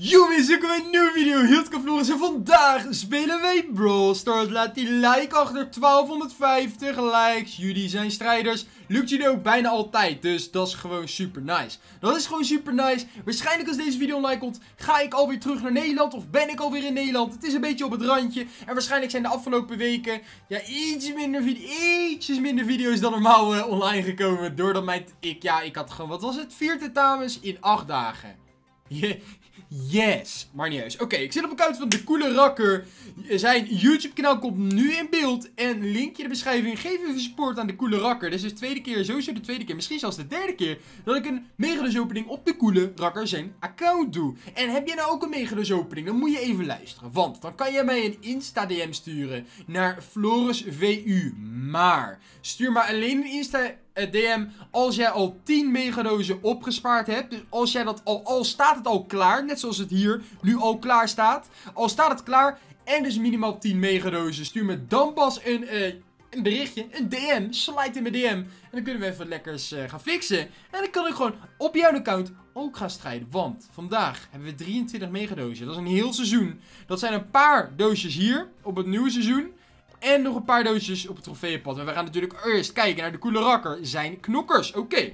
Mensen, welkom bij een nieuwe video. Hiltke Floris en vandaag spelen wij Brawl Stars. Laat die like achter 1250 likes. Jullie zijn strijders. Lukt jullie ook bijna altijd, dus dat is gewoon super nice. Dat is gewoon super nice. Waarschijnlijk als deze video online komt, ga ik alweer terug naar Nederland of ben ik alweer in Nederland. Het is een beetje op het randje. En waarschijnlijk zijn de afgelopen weken ja, iets minder ietsjes minder video's dan normaal uh, online gekomen. Doordat mijn, ik, ja, ik had gewoon, wat was het? Vier tentamens in acht dagen. Yes, maar niet eens. Oké, ik zit op een account van De Coole Rakker. Zijn YouTube kanaal komt nu in beeld. En linkje in de beschrijving. Geef even support aan De Coole Rakker. Dit is de tweede keer, sowieso de tweede keer, misschien zelfs de derde keer. Dat ik een megados opening op De Coole Rakker zijn account doe. En heb je nou ook een megados opening, dan moet je even luisteren. Want dan kan je mij een Insta DM sturen naar Floris VU. Maar stuur maar alleen een Insta eh, DM als jij al 10 megadozen opgespaard hebt. Dus als jij dat al, al staat het al klaar, net zoals het hier nu al klaar staat. Al staat het klaar en dus minimaal 10 megadozen. Stuur me dan pas een, uh, een berichtje, een DM, slide in mijn DM. En dan kunnen we even lekkers uh, gaan fixen. En dan kan ik gewoon op jouw account ook gaan strijden. Want vandaag hebben we 23 megadozen. Dat is een heel seizoen. Dat zijn een paar doosjes hier op het nieuwe seizoen. En nog een paar doosjes op het trofeeënpad. En we gaan natuurlijk eerst kijken naar de coole rakker. Zijn knokkers. Oké.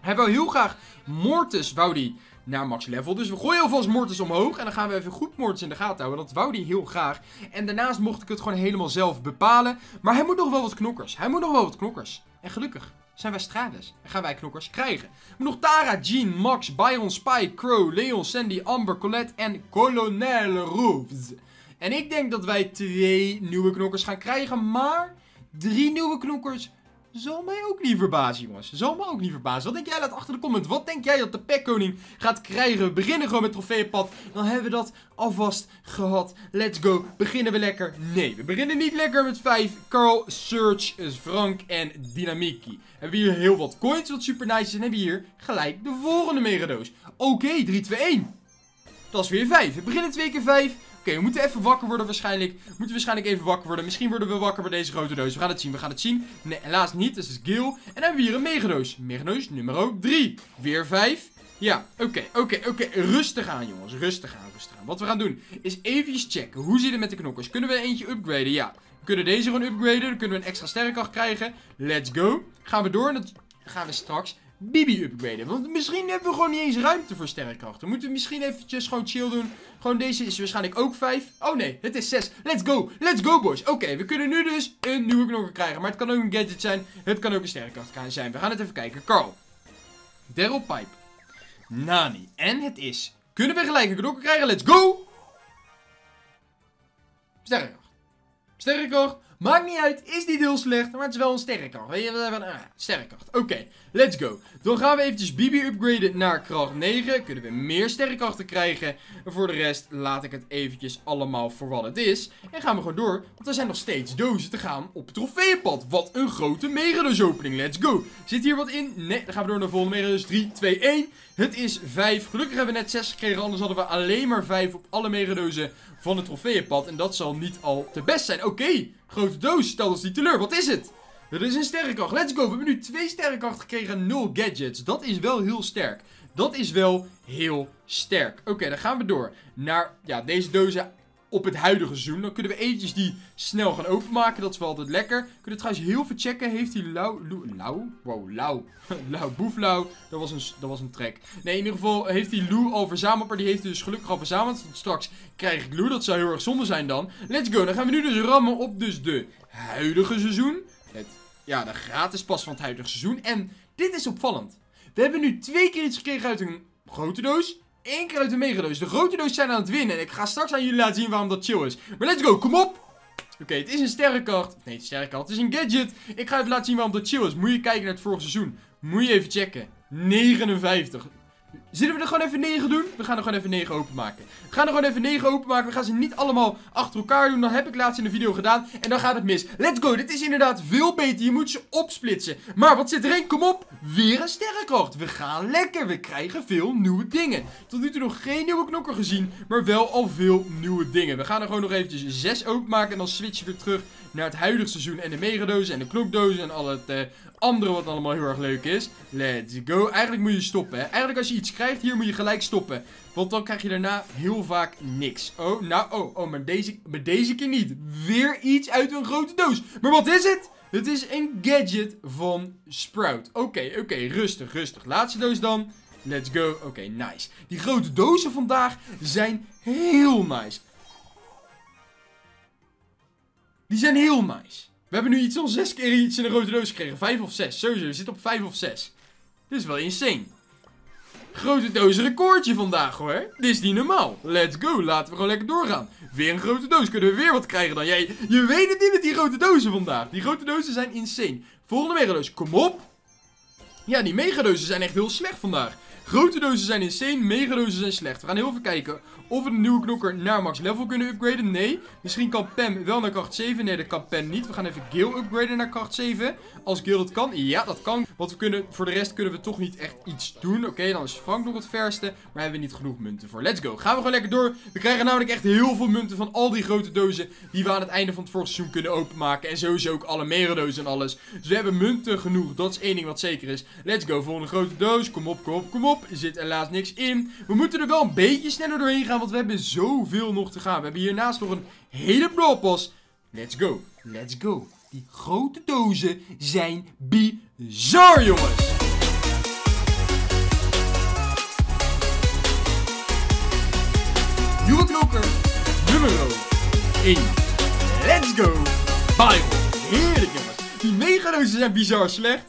Hij wil heel graag Mortis, wou die naar max level. Dus we gooien alvast Mortis omhoog. En dan gaan we even goed Mortis in de gaten houden. Dat wou hij heel graag. En daarnaast mocht ik het gewoon helemaal zelf bepalen. Maar hij moet nog wel wat knokkers. Hij moet nog wel wat knokkers. En gelukkig zijn wij straders. En gaan wij knokkers krijgen. Nog Tara, Jean, Max, Byron, Spike, Crow, Leon, Sandy, Amber, Colette en Colonel Roofs. En ik denk dat wij twee nieuwe knokkers gaan krijgen. Maar drie nieuwe knokkers zal mij ook niet verbazen, jongens. Zal mij ook niet verbazen. Wat denk jij? Laat achter de comment. Wat denk jij dat de pekkoning gaat krijgen? We beginnen gewoon met trofeepad. Dan hebben we dat alvast gehad. Let's go. Beginnen we lekker? Nee, we beginnen niet lekker met 5. Carl, Surge, Frank en Dynamiki. Hebben we hier heel wat coins, wat super nice is. En hebben we hier gelijk de volgende megadoos. Oké, 3, 2, 1. Dat is weer 5. We beginnen twee keer 5. Oké, we moeten even wakker worden waarschijnlijk. We moeten waarschijnlijk even wakker worden. Misschien worden we wakker bij deze grote doos. We gaan het zien, we gaan het zien. Nee, helaas niet. Dat is Gil. En dan hebben we hier een megadoos. Megadoos nummer 3. Weer 5. Ja, oké, oké, oké. Rustig aan, jongens. Rustig aan, rustig aan. Wat we gaan doen, is eventjes checken. Hoe zit het met de knokkers? Kunnen we eentje upgraden? Ja. We kunnen deze gewoon upgraden. Dan kunnen we een extra sterrenkracht krijgen. Let's go. Gaan we door en dan gaan we straks Bibi upgraden. Want misschien hebben we gewoon niet eens ruimte voor sterrenkrachten. Moeten we misschien eventjes gewoon chill doen. Gewoon deze is waarschijnlijk ook 5. Oh nee, het is 6. Let's go. Let's go boys. Oké, we kunnen nu dus een nieuwe knokker krijgen. Maar het kan ook een gadget zijn. Het kan ook een sterrenkracht zijn. We gaan het even kijken. Carl. Daryl Pipe. Nani. En het is. Kunnen we gelijk een knokker krijgen? Let's go. Sterrenkracht. Sterrenkracht. Maakt niet uit, is niet heel slecht, maar het is wel een sterrenkracht. Weet je, van, ah, sterrenkracht. Oké, let's go. Dan gaan we eventjes Bibi upgraden naar kracht 9. Kunnen we meer sterrenkrachten krijgen. En voor de rest laat ik het eventjes allemaal voor wat het is. En gaan we gewoon door, want er zijn nog steeds dozen te gaan op het trofeeënpad. Wat een grote megadoos opening, let's go. Zit hier wat in? Nee, dan gaan we door naar de volgende megadoos. 3, 2, 1. Het is 5. Gelukkig hebben we net 6 gekregen, anders hadden we alleen maar 5 op alle megadozen van het trofeeënpad. En dat zal niet al te best zijn. Oké, grote doos, stel ons niet teleur. Wat is het? Er is een sterrenkracht. Let's go. We hebben nu twee sterrenkrachten gekregen en nul gadgets. Dat is wel heel sterk. Dat is wel heel sterk. Oké, dan gaan we door naar ja, deze dozen op het huidige seizoen. Dan kunnen we eventjes die snel gaan openmaken. Dat is wel altijd lekker. Kunnen we trouwens heel veel checken. Heeft hij lauw... Lauw? Wow, lauw. lauw, boeflauw. Dat was, een, dat was een trek. Nee, in ieder geval heeft hij Lou al verzameld. Maar die heeft hij dus gelukkig al verzameld. Straks krijg ik Lou. Dat zou heel erg zonde zijn dan. Let's go. Dan gaan we nu dus rammen op dus de huidige seizoen. Het, ja, de gratis pas van het huidige seizoen. En dit is opvallend. We hebben nu twee keer iets gekregen uit een grote doos één keer uit de megadoos. De grote doos zijn aan het winnen. En ik ga straks aan jullie laten zien waarom dat chill is. Maar let's go, kom op! Oké, het is een sterrenkracht. Nee, het is. Het is een gadget. Ik ga even laten zien waarom dat chill is. Moet je kijken naar het vorige seizoen. Moet je even checken. 59. Zullen we er gewoon even 9 doen? We gaan er gewoon even 9 openmaken. We gaan er gewoon even 9 openmaken. We gaan ze niet allemaal achter elkaar doen. Dat heb ik laatst in de video gedaan. En dan gaat het mis. Let's go. Dit is inderdaad veel beter. Je moet ze opsplitsen. Maar wat zit erin? Kom op. Weer een sterrenkracht. We gaan lekker. We krijgen veel nieuwe dingen. Tot nu toe nog geen nieuwe knokker gezien. Maar wel al veel nieuwe dingen. We gaan er gewoon nog eventjes 6 openmaken. En dan switchen we terug naar het huidige seizoen. En de megadozen en de klokdozen en al het uh, andere wat allemaal heel erg leuk is. Let's go. Eigenlijk moet je stoppen. Hè. Eigenlijk als je iets hier moet je gelijk stoppen. Want dan krijg je daarna heel vaak niks. Oh, nou, oh, oh, maar deze, maar deze keer niet. Weer iets uit een grote doos. Maar wat is het? Het is een gadget van Sprout. Oké, oké, rustig, rustig. Laatste doos dan. Let's go. Oké, nice. Die grote dozen vandaag zijn heel nice. Die zijn heel nice. We hebben nu iets al zes keer iets in een grote doos gekregen. Vijf of zes. Sowieso, we zitten op vijf of zes. Dit is wel insane. Grote doos recordje vandaag hoor. Dit is niet normaal. Let's go. Laten we gewoon lekker doorgaan. Weer een grote doos. Kunnen we weer wat krijgen dan? Jij, je weet het niet met die grote dozen vandaag. Die grote dozen zijn insane. Volgende megadoos. Kom op. Ja, die megadozen zijn echt heel slecht vandaag. Grote dozen zijn insane, megadozen zijn slecht. We gaan heel even kijken of we de nieuwe knokker naar max level kunnen upgraden. Nee. Misschien kan Pam wel naar kracht 7. Nee, dat kan Pam niet. We gaan even Gil upgraden naar kracht 7. Als Gil dat kan. Ja, dat kan. Want we kunnen, voor de rest kunnen we toch niet echt iets doen. Oké, dan is Frank nog het verste. Maar hebben we niet genoeg munten voor. Let's go. Gaan we gewoon lekker door. We krijgen namelijk echt heel veel munten van al die grote dozen. Die we aan het einde van het vorige seizoen kunnen openmaken. En sowieso ook alle megadozen en alles. Dus we hebben munten genoeg. Dat is één ding wat zeker is. Let's go. Volgende grote doos. Kom op, kom op, kom op. Er zit helaas niks in. We moeten er wel een beetje sneller doorheen gaan. Want we hebben zoveel nog te gaan. We hebben hiernaast nog een hele Brawl Let's go. Let's go. Die grote dozen zijn bizar, jongens. Nieuwe knokker. Nummer 1. Let's go. Byron. Heerlijk, jongens. Die megadozen zijn bizar slecht.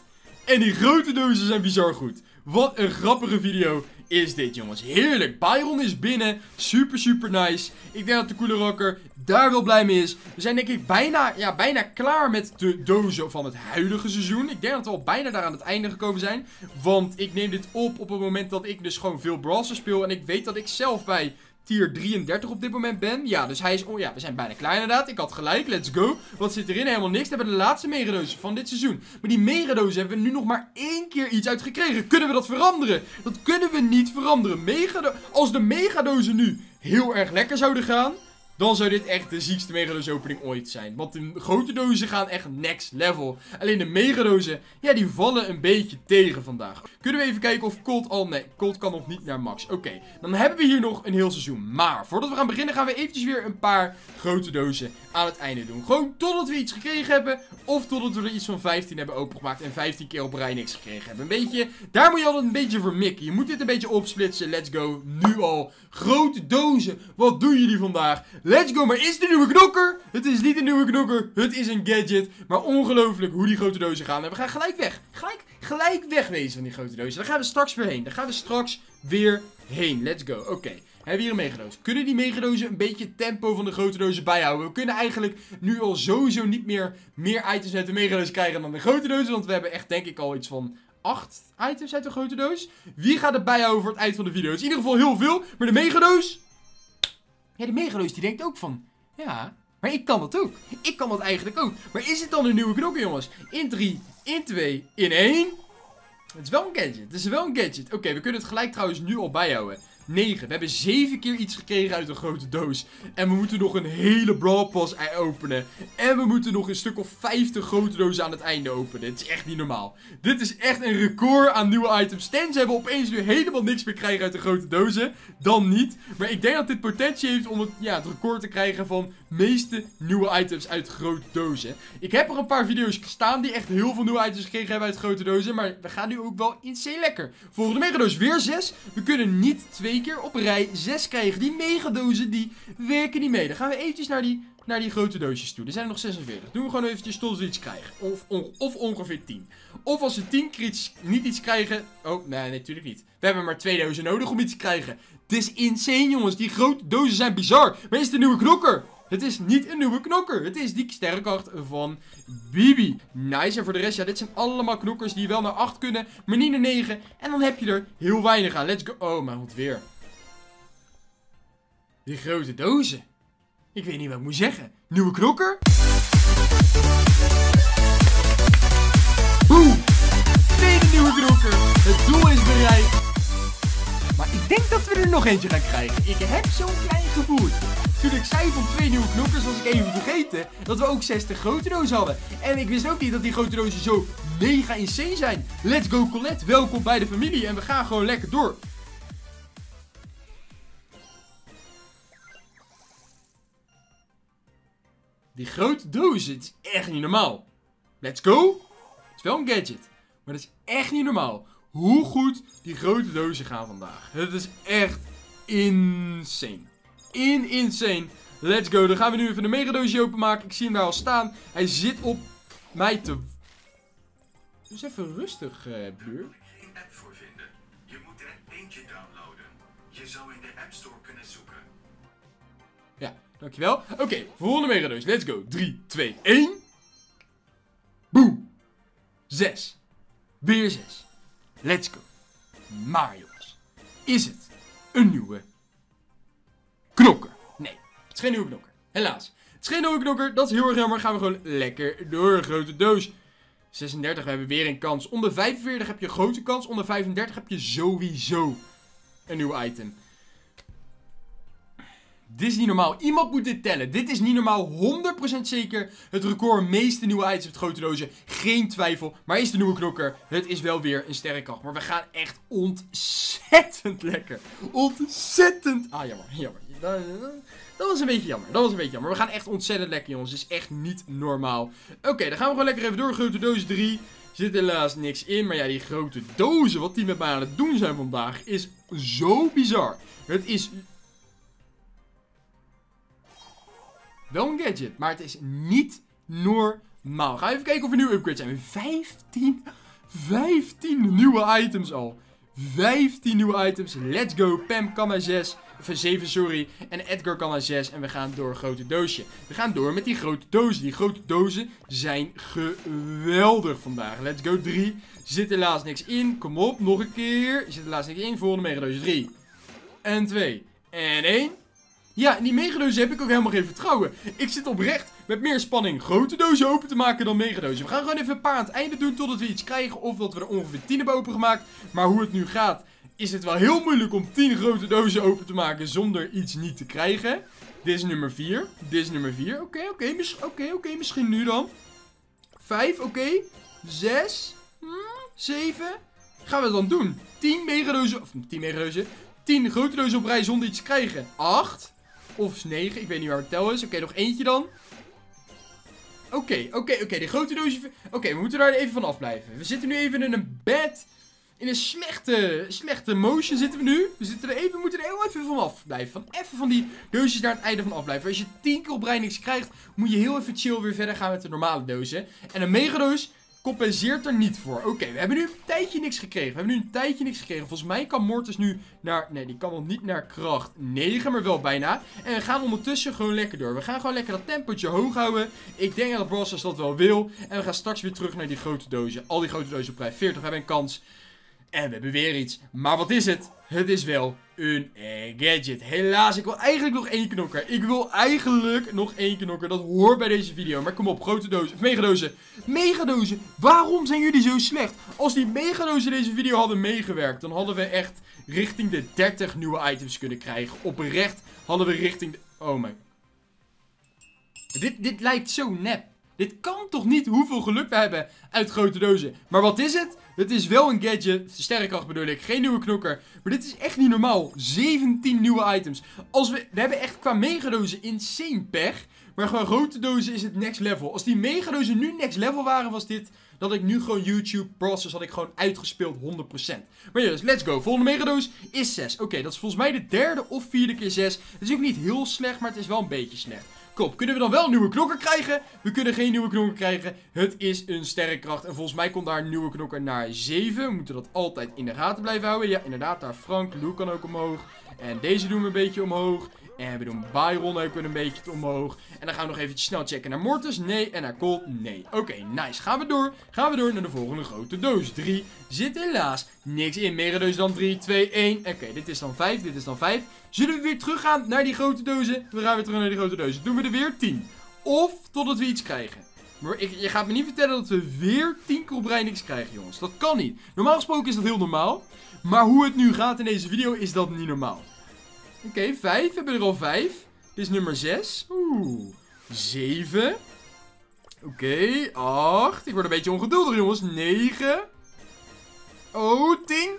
En die grote dozen zijn bizar goed. Wat een grappige video is dit, jongens. Heerlijk. Byron is binnen. Super, super nice. Ik denk dat de coole rocker daar wel blij mee is. We zijn denk ik bijna, ja, bijna klaar met de dozen van het huidige seizoen. Ik denk dat we al bijna daar aan het einde gekomen zijn. Want ik neem dit op op het moment dat ik dus gewoon veel Brawlers speel. En ik weet dat ik zelf bij tier 33 op dit moment ben. Ja, dus hij is... Oh ja, we zijn bijna klaar inderdaad. Ik had gelijk. Let's go. Wat zit erin? Helemaal niks. We hebben de laatste megadozen van dit seizoen. Maar die megadozen hebben we nu nog maar één keer iets uit gekregen. Kunnen we dat veranderen? Dat kunnen we niet veranderen. Megado Als de megadozen nu heel erg lekker zouden gaan... Dan zou dit echt de ziekste megadoos opening ooit zijn. Want de grote dozen gaan echt next level. Alleen de megadozen, ja, die vallen een beetje tegen vandaag. Kunnen we even kijken of Colt al... Nee, Colt kan nog niet naar max. Oké, dan hebben we hier nog een heel seizoen. Maar voordat we gaan beginnen gaan we eventjes weer een paar grote dozen aan het einde doen. Gewoon totdat we iets gekregen hebben. Of totdat we er iets van 15 hebben opengemaakt en 15 keer op rij niks gekregen hebben. Een beetje, daar moet je altijd een beetje voor mikken. Je moet dit een beetje opsplitsen. Let's go. Nu al. Grote dozen. Wat doen jullie vandaag? Let's go. Maar is het een nieuwe knokker? Het is niet een nieuwe knokker. Het is een gadget. Maar ongelooflijk hoe die grote dozen gaan. En we gaan gelijk weg. Gelijk, gelijk wegwezen van die grote dozen. Daar gaan we straks weer heen. Daar gaan we straks weer heen. Let's go. Oké. Hebben we hier een megadoos. Kunnen die megadozen een beetje tempo van de grote dozen bijhouden? We kunnen eigenlijk nu al sowieso niet meer meer items uit de megadoos krijgen dan de grote dozen. Want we hebben echt denk ik al iets van 8 items uit de grote doos. Wie gaat er bijhouden voor het eind van de video? Is in ieder geval heel veel. Maar de megadoos... Ja, de megadoos die denkt ook van... Ja, maar ik kan dat ook. Ik kan dat eigenlijk ook. Maar is het dan een nieuwe knokker, jongens? In 3, in 2, in 1... Het is wel een gadget. Het is wel een gadget. Oké, we kunnen het gelijk trouwens nu al bijhouden. 9. We hebben 7 keer iets gekregen uit een grote doos. En we moeten nog een hele Brawl Pass openen. En we moeten nog een stuk of 50 grote dozen aan het einde openen. Het is echt niet normaal. Dit is echt een record aan nieuwe items. Tenzij we opeens nu helemaal niks meer krijgen uit de grote dozen. Dan niet. Maar ik denk dat dit potentie heeft om het, ja, het record te krijgen van meeste nieuwe items uit grote dozen. Ik heb er een paar video's staan die echt heel veel nieuwe items gekregen hebben uit grote dozen. Maar we gaan nu ook wel insane lekker. Volgende megadoos weer 6. We kunnen niet twee keer op rij 6 krijgen. Die megadozen, die werken niet mee. Dan gaan we eventjes naar die, naar die grote doosjes toe. Er zijn er nog 46. Doen we gewoon eventjes tot we iets krijgen. Of, of ongeveer 10. Of als we 10 keer niet iets krijgen... Oh, nee, natuurlijk niet. We hebben maar twee dozen nodig om iets te krijgen. Het is insane, jongens. Die grote dozen zijn bizar. Maar is een nieuwe knokker? Het is niet een nieuwe knokker. Het is die sterrenkracht van Bibi. Nice. En voor de rest, ja, dit zijn allemaal knokkers die wel naar 8 kunnen, maar niet naar 9. En dan heb je er heel weinig aan. Let's go. Oh, mijn god, weer. Die grote dozen. Ik weet niet wat ik moet zeggen. Nieuwe knokker? Boom! Tweede nieuwe knokker. Het doel is bereikt. Maar ik denk dat we er nog eentje gaan krijgen. Ik heb zo'n klein gevoel. Toen ik zei van twee nieuwe knokkers, was ik even vergeten dat we ook 60 grote dozen hadden. En ik wist ook niet dat die grote dozen zo mega insane zijn. Let's go Colette, welkom bij de familie en we gaan gewoon lekker door. Die grote dozen, het is echt niet normaal. Let's go. Het is wel een gadget, maar het is echt niet normaal. Hoe goed die grote dozen gaan vandaag. Het is echt insane. In insane. Let's go. Dan gaan we nu even de megadoosje openmaken. Ik zie hem daar al staan. Hij zit op mij te... Dus even rustig, uh, buur. geen app voor vinden. Je moet de app Paintje downloaden. Je zou in de App Store kunnen zoeken. Ja, dankjewel. Oké, volgende megadoos. Let's go. 3, 2, 1. Boom. 6. Weer 6. Let's go. Maar jongens, is het een nieuwe knokker? Nee, het is geen nieuwe knokker. Helaas. Het is geen nieuwe knokker, dat is heel erg jammer. Gaan we gewoon lekker door. Grote doos. 36, we hebben weer een kans. Onder 45 heb je grote kans. Onder 35 heb je sowieso een nieuw item. Dit is niet normaal. Iemand moet dit tellen. Dit is niet normaal. 100% zeker. Het record meeste nieuwe items met grote dozen. Geen twijfel. Maar is de nieuwe knokker. Het is wel weer een sterrenkracht. Maar we gaan echt ontzettend lekker. Ontzettend. Ah, jammer. Jammer. Dat, was een beetje jammer. Dat was een beetje jammer. We gaan echt ontzettend lekker, jongens. Het is echt niet normaal. Oké, dan gaan we gewoon lekker even door. Grote doos 3. Zit helaas niks in. Maar ja, die grote dozen, wat die met mij aan het doen zijn vandaag, is zo bizar. Het is Wel een gadget, maar het is niet normaal. Ga even kijken of er nieuwe upgrades zijn. 15, 15 nieuwe items al. 15 nieuwe items. Let's go. Pam kan naar 6. Of 7, sorry. En Edgar kan naar 6. En we gaan door een grote doosje. We gaan door met die grote dozen. Die grote dozen zijn geweldig vandaag. Let's go. 3. Zit helaas niks in. Kom op, nog een keer. Zit helaas niks in. Volgende megadoos. 3. En 2. En 1. Ja, in die megadozen heb ik ook helemaal geen vertrouwen. Ik zit oprecht met meer spanning grote dozen open te maken dan megadozen. We gaan gewoon even een paar aan het einde doen totdat we iets krijgen. Of dat we er ongeveer 10 hebben opengemaakt. Maar hoe het nu gaat, is het wel heel moeilijk om 10 grote dozen open te maken zonder iets niet te krijgen. Dit is nummer 4. Dit is nummer 4. Oké, oké, oké, oké, misschien nu dan. 5, oké. 6, 7. Gaan we het dan doen? 10 megadozen, of 10 megadozen. 10 grote dozen op rij zonder iets te krijgen. 8. Of 9, ik weet niet waar het tel is. Oké, nog eentje dan. Oké, oké, oké. De grote doosje... Oké, we moeten daar even van afblijven. We zitten nu even in een bed. In een slechte, slechte motion zitten we nu. We, zitten er even, we moeten er heel even van afblijven. Van even van die doosjes naar het einde van afblijven. Als je 10 keer op rij niks krijgt, moet je heel even chill weer verder gaan met de normale dozen. En een megadoos compenseert er niet voor. Oké, we hebben nu een tijdje niks gekregen. We hebben nu een tijdje niks gekregen. Volgens mij kan Mortis nu naar... Nee, die kan nog niet naar kracht 9, maar wel bijna. En we gaan ondertussen gewoon lekker door. We gaan gewoon lekker dat tempootje hoog houden. Ik denk dat Bros dat wel wil. En we gaan straks weer terug naar die grote dozen. Al die grote dozen op prijs 40. We hebben een kans. En we hebben weer iets. Maar wat is het? Het is wel een eh, gadget. Helaas, ik wil eigenlijk nog één knokker. Ik wil eigenlijk nog één knokker. Dat hoort bij deze video. Maar kom op, grote dozen. Of megadozen. Megadozen. Waarom zijn jullie zo slecht? Als die megadozen deze video hadden meegewerkt, dan hadden we echt richting de 30 nieuwe items kunnen krijgen. Oprecht hadden we richting de... Oh my... Dit, dit lijkt zo nep. Dit kan toch niet hoeveel geluk we hebben uit grote dozen. Maar wat is het? Het is wel een gadget. Sterrenkracht bedoel ik. Geen nieuwe knokker. Maar dit is echt niet normaal. 17 nieuwe items. Als we, we hebben echt qua megadozen insane pech. Maar gewoon grote dozen is het next level. Als die megadozen nu next level waren, was dit... Dat ik nu gewoon YouTube process had ik gewoon uitgespeeld 100%. Maar yes, let's go. Volgende megadoos is 6. Oké, dat is volgens mij de derde of vierde keer 6. Het is ook niet heel slecht, maar het is wel een beetje slecht. Kom, kunnen we dan wel nieuwe knokker krijgen? We kunnen geen nieuwe knokker krijgen. Het is een sterrenkracht. En volgens mij komt daar een nieuwe knokker naar 7. We moeten dat altijd in de gaten blijven houden. Ja, inderdaad. Daar Frank. Lou kan ook omhoog. En deze doen we een beetje omhoog. En we doen Byron ook een beetje omhoog. En dan gaan we nog even snel checken naar Mortis. Nee. En naar Colt. Nee. Oké, nice. Gaan we door. Gaan we door naar de volgende grote doos. 3 zit helaas niks in. Megadoos dan 3, 2, 1. Oké, dit is dan 5. Dit is dan 5. Zullen we weer teruggaan naar die grote dozen? We gaan weer terug naar die grote dozen. Doen we er weer 10. Of totdat we iets krijgen. Maar ik, je gaat me niet vertellen dat we weer 10 keer op rij niks krijgen, jongens. Dat kan niet. Normaal gesproken is dat heel normaal. Maar hoe het nu gaat in deze video is dat niet normaal. Oké, okay, 5. We hebben er al 5. Dit is nummer 6. Oeh. 7. Oké, okay, 8. Ik word een beetje ongeduldig, jongens. 9. Oh, 10.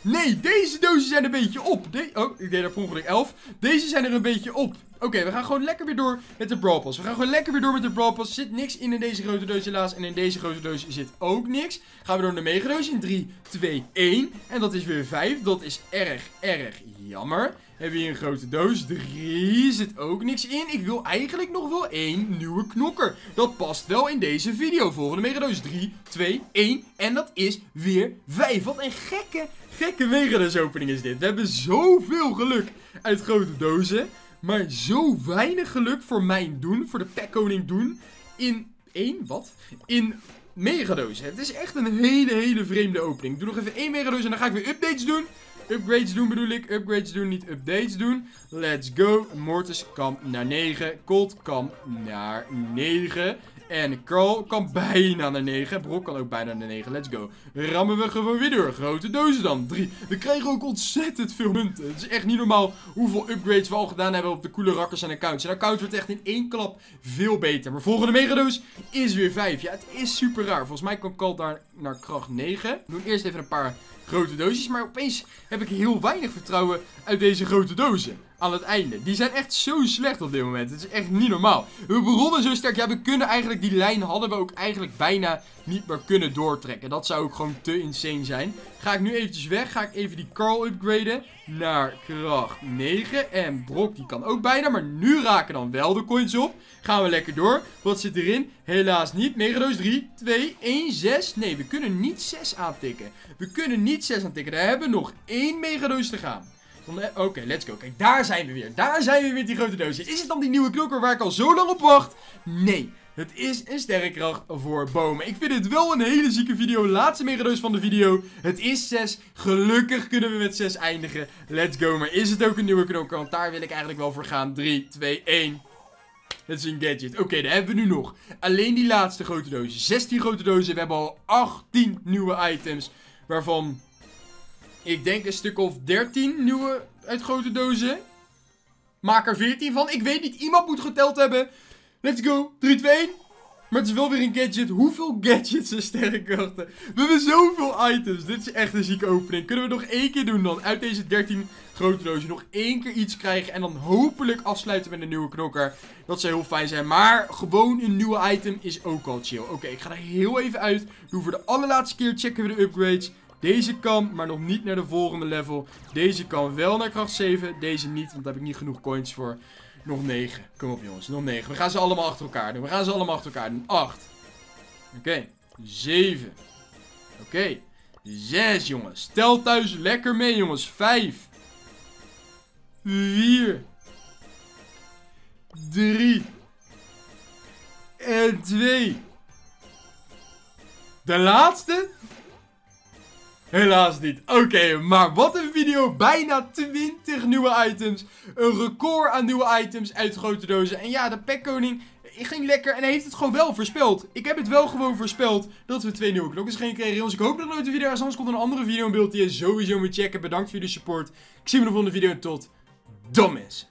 Nee, deze dozen zijn een beetje op. Oh, ik deed er per ongeluk 11. Deze zijn er een beetje op. Oké, we gaan gewoon lekker weer door met de Brawl Pass. We gaan gewoon lekker weer door met de Brawl Pass. Zit niks in in deze grote doos helaas. En in deze grote doos zit ook niks. Gaan we door naar de megadoos in 3, 2, 1. En dat is weer 5. Dat is erg, erg jammer. Hebben we hier een grote doos. 3 zit ook niks in. Ik wil eigenlijk nog wel één nieuwe knokker. Dat past wel in deze video. Volgende megadoos 3, 2, 1. En dat is weer 5. Wat een gekke, gekke megadoos opening is dit. We hebben zoveel geluk uit grote dozen. Maar zo weinig geluk voor mijn doen, voor de pekkoning doen, in één, wat? In megadoos. Het is echt een hele, hele vreemde opening. Ik doe nog even één megadoos en dan ga ik weer updates doen. Upgrades doen bedoel ik. Upgrades doen, niet updates doen. Let's go. Mortis kan naar 9. Colt kan naar 9. En Carl kan bijna naar 9. Brock kan ook bijna naar 9. Let's go. Rammen we gewoon weer door. Grote dozen dan. 3. We krijgen ook ontzettend veel munten. Het is echt niet normaal hoeveel upgrades we al gedaan hebben op de coole rakkers en accounts. En account wordt echt in één klap veel beter. Maar volgende megadoos is weer 5. Ja, het is super raar. Volgens mij kan Carl daar naar kracht 9. We doen eerst even een paar grote doosjes. Maar opeens heb ik heel weinig vertrouwen uit deze grote dozen. Aan het einde. Die zijn echt zo slecht op dit moment. Het is echt niet normaal. We begonnen zo sterk. Ja, we kunnen eigenlijk die lijn hadden we ook eigenlijk bijna niet meer kunnen doortrekken. Dat zou ook gewoon te insane zijn. Ga ik nu eventjes weg. Ga ik even die Carl upgraden naar kracht 9. En Brock die kan ook bijna. Maar nu raken dan wel de coins op. Gaan we lekker door. Wat zit erin? Helaas niet. Megadoos 3, 2, 1, 6. Nee, we kunnen niet 6 aantikken. We kunnen niet 6 aantikken. Daar hebben we nog één megadoos te gaan. Oké, let's go. Kijk, daar zijn we weer. Daar zijn we weer die grote doosjes. Is het dan die nieuwe knokker waar ik al zo lang op wacht? Nee. Het is een sterrenkracht voor bomen. Ik vind het wel een hele zieke video. Laatste megadoos van de video. Het is 6. Gelukkig kunnen we met 6 eindigen. Let's go. Maar is het ook een nieuwe knokker? Want daar wil ik eigenlijk wel voor gaan. 3, 2, 1. Het is een gadget. Oké, okay, daar hebben we nu nog. Alleen die laatste grote dozen. 16 grote dozen. We hebben al 18 nieuwe items. Waarvan ik denk een stuk of 13 nieuwe uit grote dozen. Maak er 14 van. Ik weet niet. Iemand moet geteld hebben. Let's go. 3, 2, 1. Maar het is wel weer een gadget. Hoeveel gadgets en sterrenkrachten? We hebben zoveel items. Dit is echt een zieke opening. Kunnen we nog één keer doen dan? Uit deze 13 grote dozen. Nog één keer iets krijgen. En dan hopelijk afsluiten met een nieuwe knokker. Dat zou heel fijn zijn. Maar gewoon een nieuwe item is ook al chill. Oké, ik ga er heel even uit. Doen voor de allerlaatste keer checken we de upgrades. Deze kan, maar nog niet naar de volgende level. Deze kan wel naar kracht 7. Deze niet, want daar heb ik niet genoeg coins voor. Nog 9. Kom op jongens, nog 9. We gaan ze allemaal achter elkaar doen. We gaan ze allemaal achter elkaar doen. 8. Oké. Okay. 7. Oké. Okay. 6 jongens. Stel thuis lekker mee jongens. 5. 4. 3. En 2. De laatste Helaas niet. Oké, maar wat een video. Bijna 20 nieuwe items. Een record aan nieuwe items uit grote dozen. En ja, de pekkoning ging lekker en heeft het gewoon wel voorspeld. Ik heb het wel gewoon voorspeld dat we twee nieuwe knokkers gingen krijgen. Jongens, ik hoop dat er nooit een video is. Anders komt een andere video in beeld die je sowieso moet checken. Bedankt voor jullie support. Ik zie je in de volgende video tot dan mensen.